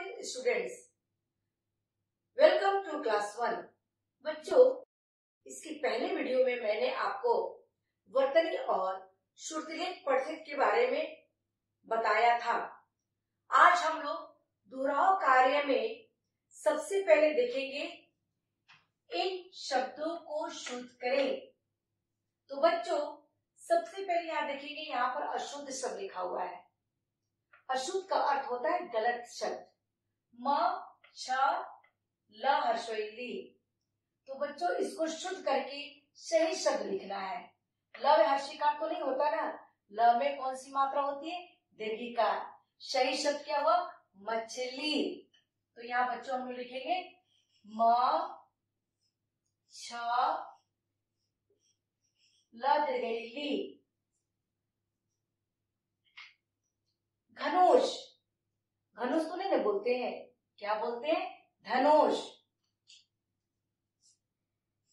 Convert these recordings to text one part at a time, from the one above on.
Morning students welcome to class one बच्चों, इसकी पहले वीडियो में मैंने आपको वर्तनी और श्रुतिलेख पठित के बारे में बताया था। आज हम लोग दोहराव कार्य में सबसे पहले देखेंगे इन शब्दों को शुद्ध करें। तो बच्चों, सबसे पहले यहाँ देखेंगे, यहाँ पर अशुद्ध शब्द लिखा हुआ है। अशुद्ध का अर्थ होता है गलत शब्द। म, छ, ल हर्षोली तो बच्चों, इसको शुद्ध करके सही शब्द लिखना है। ल में हर्षिकार तो नहीं होता ना? ल में कौन सी मात्रा होती है? दीर्घिकार सही शब्द क्या हुआ? मछली। तो यहाँ बच्चों, हम लोग लिखेंगे म, छ, ल दीर्घली। धनुष बोलते हैं? क्या बोलते हैं? धनुष।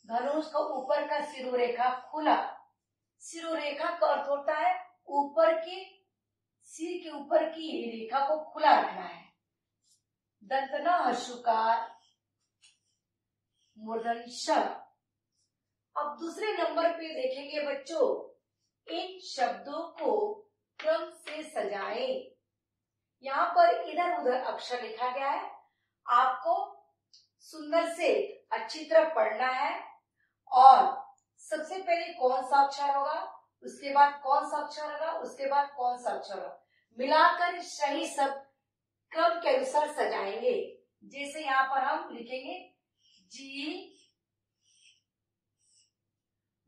धनुष का ऊपर का सिरोरेखा खुला। सिरोरेखा का अर्थ होता है ऊपर की, सिर के ऊपर की रेखा को खुला रखना है। दंतना हर्षुकार मूर्धन शब्द अब दूसरे नंबर पे देखेंगे बच्चों। इन शब्दों को क्रम से सजाएँ। यहाँ पर इधर उधर अक्षर लिखा गया है। आपको सुंदर से अच्छी तरह पढ़ना है। और सबसे पहले कौन सा अक्षर होगा? उसके बाद कौन सा अक्षर होगा? उसके बाद कौन सा अक्षर होगा? मिलाकर सही सब क्रम के अनुसार सजाएँगे। जैसे यहाँ पर हम लिखेंगे, जी,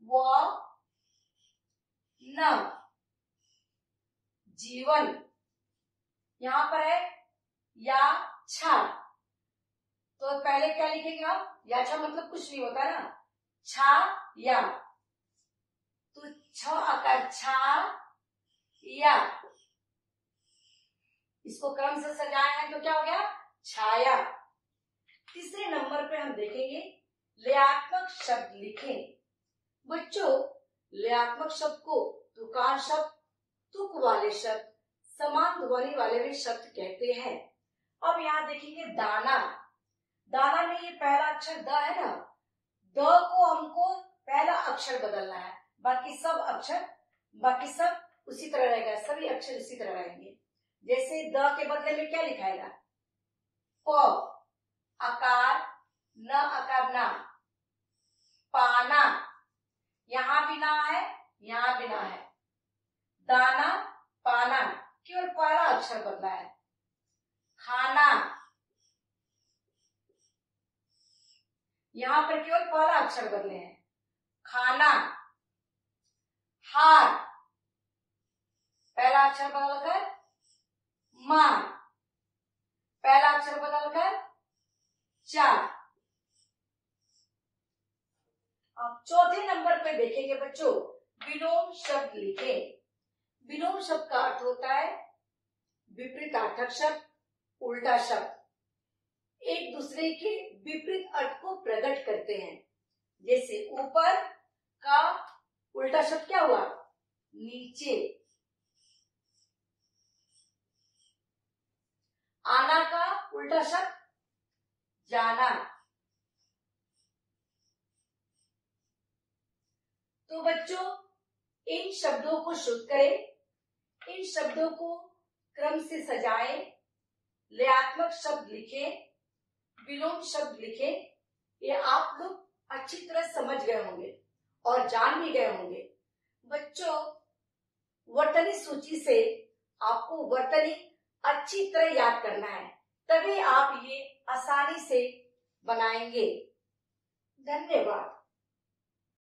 व, न, जीवन। यहाँ पर है या छा तो पहले क्या लिखेंगे हम या छा मतलब कुछ नहीं होता ना। छा या। तो छ आकार छा या। इसको क्रम से सजाए हैं तो क्या हो गया? छाया। तीसरे नंबर पे हम देखेंगे, लयात्मक शब्द लिखें। बच्चों, लयात्मक शब्द को दुकान शब्द, तुक वाले शब्द। समान ध्वनि वाले भी शब्द कहते हैं। अब यहाँ देखेंगे दाना। दाना में ये पहला अक्षर द है ना? द को हमको पहला अक्षर बदलना है। बाकी सब अक्षर, बाकी सब उसी तरह रहेगा। सभी अक्षर उसी तरह रहेंगे। जैसे द के बदले में क्या लिखाएगा प। आकार, न आकार, ना। पाना। यहाँ भी ना है, यहाँ भी ना है। दाना अक्षर बदला है। खाना। यहाँ पर केवल पहला अक्षर बदले हैं। खाना। हार। पहला अक्षर बदलकर माँ पहला अक्षर बदलकर चार। अब चौथे नंबर पे देखेंगे बच्चों विलोम शब्द लिखे। विलोम शब्द का अर्थ होता है विपरीत अर्थक शब्द, उल्टा शब्द। एक दूसरे के विपरीत अर्थ को प्रकट करते हैं। जैसे ऊपर का उल्टा शब्द क्या हुआ? नीचे। आना का उल्टा शब्द, जाना। तो बच्चों, इन शब्दों को शुद्ध करें। इन शब्दों को क्रम से सजाएँ, लयात्मक शब्द लिखें, विलोम शब्द लिखें, ये आप लोग अच्छी तरह समझ गए होंगे और जान भी गए होंगे। बच्चों, वर्तनी सूची से आपको वर्तनी अच्छी तरह याद करना है, तभी आप ये आसानी से बनाएँगे। धन्यवाद।